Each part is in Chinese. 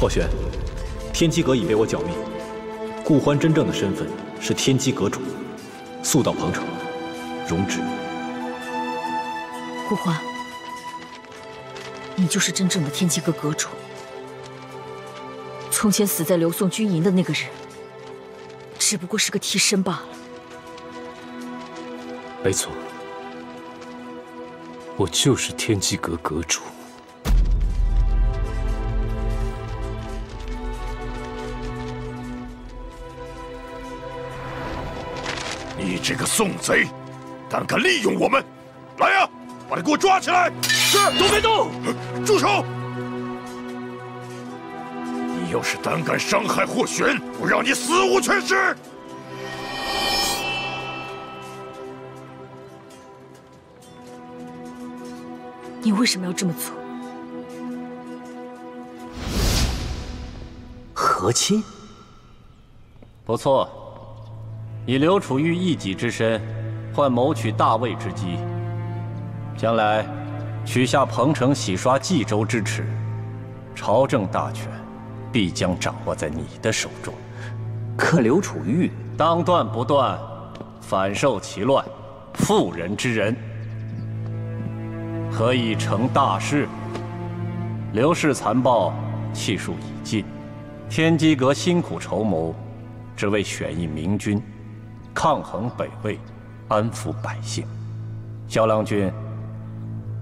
霍玄，天机阁已被我剿灭，顾欢真正的身份是天机阁主，速到彭城，容止。顾欢，你就是真正的天机阁阁主。从前死在刘宋军营的那个人，只不过是个替身罢了。没错，我就是天机阁阁主。这个宋贼，胆敢利用我们！来呀，把他给我抓起来！是，都别动！住手！你要是胆敢伤害霍玄，我让你死无全尸！你为什么要这么做？和亲？不错。以刘楚玉一己之身，换谋取大魏之机，将来取下彭城，洗刷冀州之耻，朝政大权必将掌握在你的手中。可刘楚玉当断不断，反受其乱，妇人之仁，何以成大事？刘氏残暴，气数已尽，天机阁辛苦筹谋，只为选一明君。抗衡北魏，安抚百姓。萧郎君，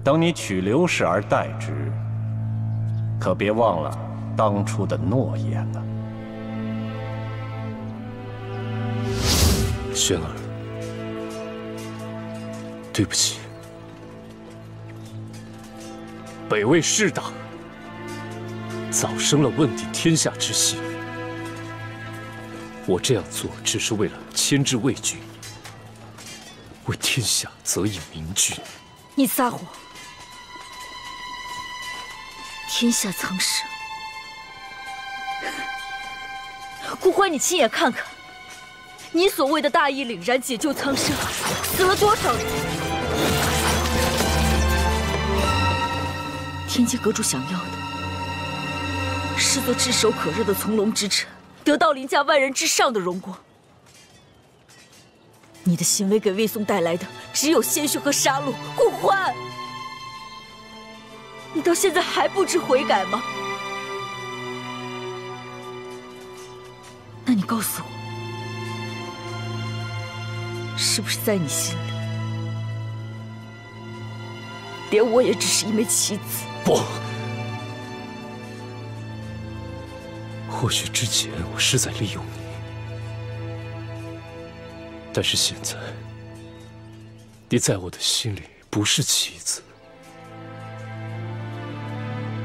等你娶刘氏而代之，可别忘了当初的诺言啊。轩儿，对不起。北魏势大，早生了问鼎天下之心。我这样做只是为了牵制魏军，为天下择一明君。你撒谎！天下苍生，顾欢，你亲眼看看，你所谓的大义凛然解救苍生，死了多少人？天机阁主想要的，是做炙手可热的从龙之臣。得到凌驾万人之上的荣光，你的行为给魏宋带来的只有鲜血和杀戮。顾欢，你到现在还不知悔改吗？那你告诉我，是不是在你心里，连我也只是一枚棋子？不。或许之前我是在利用你，但是现在，你在我的心里不是棋子，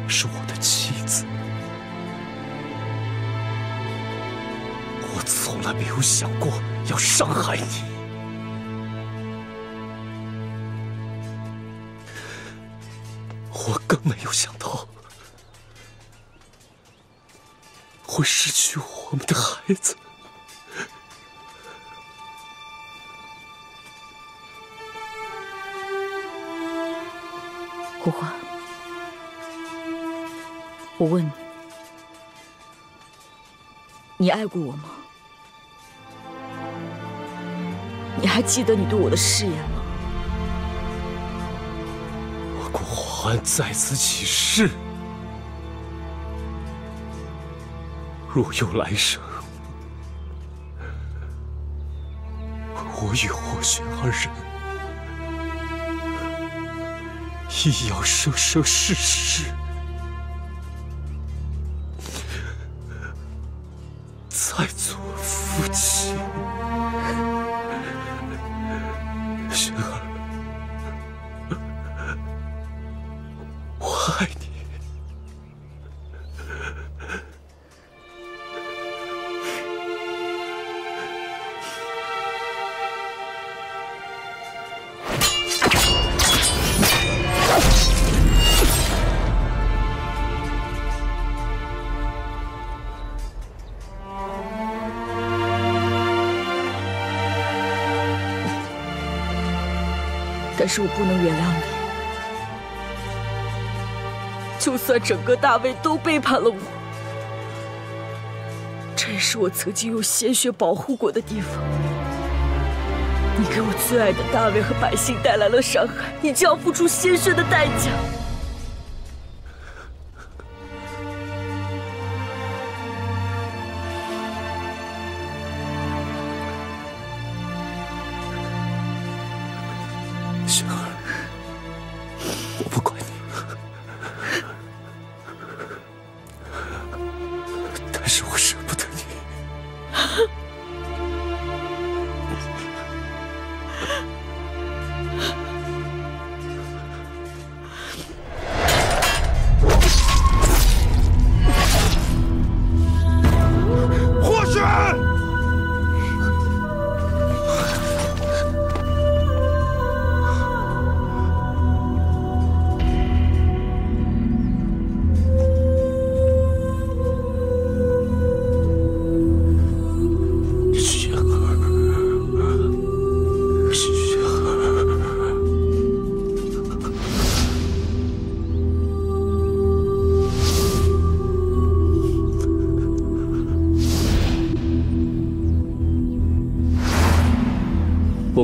是我的妻子。我从来没有想过要伤害你，我更没有想到。会失去我们的孩子，顾欢，我问你，你爱过我吗？你还记得你对我的誓言吗？我顾欢在此起誓。若有来生，我与霍玄二人亦要生生世世再做夫妻。玄儿，我爱你。但是我不能原谅你。就算整个大魏都背叛了我，这也是我曾经用鲜血保护过的地方。你给我最爱的大魏和百姓带来了伤害，你就要付出鲜血的代价。show.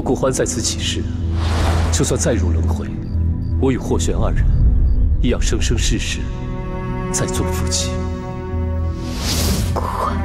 我顾欢在此起誓，就算再入轮回，我与霍玄二人亦要生生世世再做夫妻。顾欢，